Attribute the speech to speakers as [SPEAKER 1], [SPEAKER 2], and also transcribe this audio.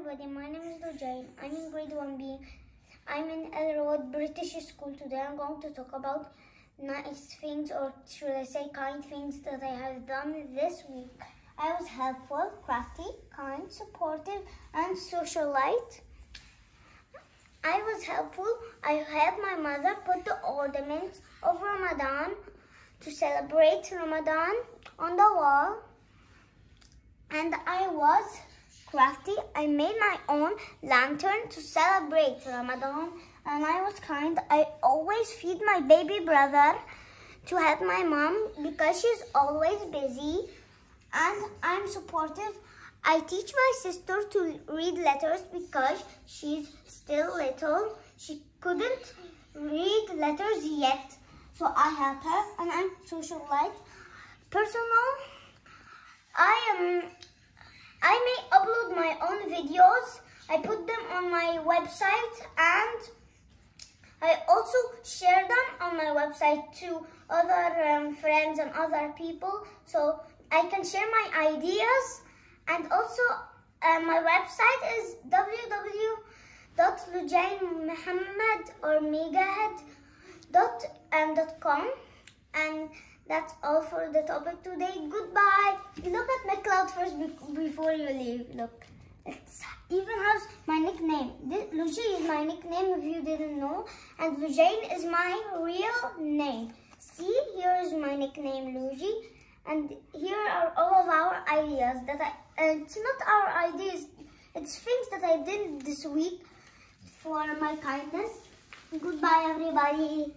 [SPEAKER 1] everybody, my name is Lujain. I'm in grade 1B. I'm in Elroad British School today. I'm going to talk about nice things or should I say kind things that I have done this week. I was helpful, crafty, kind, supportive, and socialite. I was helpful. I helped my mother put the ornaments of Ramadan to celebrate Ramadan on the wall. And I was crafty. I made my own lantern to celebrate Ramadan. And I was kind. I always feed my baby brother to help my mom because she's always busy. And I'm supportive. I teach my sister to read letters because she's still little. She couldn't read letters yet. So I help her and I'm social life. Personal, I am I may upload my own videos. I put them on my website and I also share them on my website to other um, friends and other people so I can share my ideas and also uh, my website is www.lujainmuhammad megahead.com and that's all for the topic today. Goodbye. Look at my cloud first before you leave. Look. It even has my nickname. Lujain is my nickname if you didn't know. And Lujain is my real name. See, here is my nickname, Lojy. And here are all of our ideas that I, and it's not our ideas, it's things that I did this week for my kindness. Goodbye, everybody.